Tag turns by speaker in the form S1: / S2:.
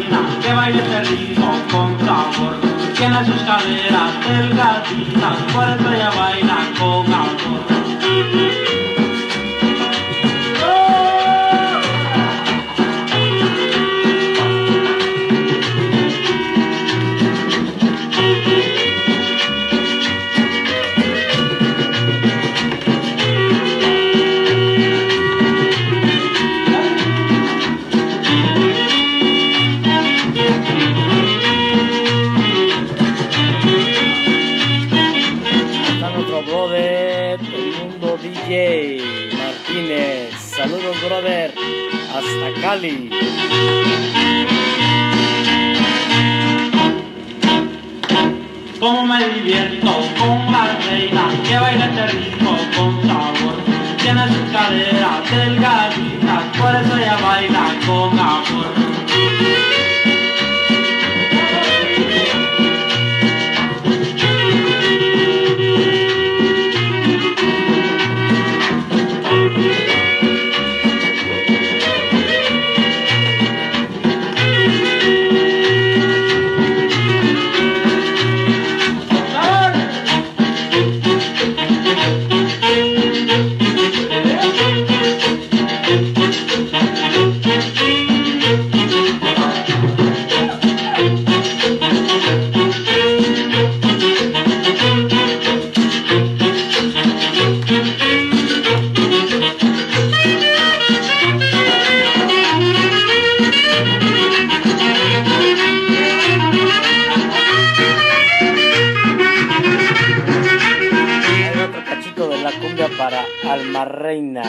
S1: que baila este ritmo con sabor. Tiene sus caderas delgaditas, por eso ella baila con amor.
S2: Martínez. Saludos, brother. Hasta Cali.
S1: Como me divierto con la reina que baila este ritmo con sabor. Tiene sus caderas delgaditas, por eso ella baila con amor.
S2: Alma Reina.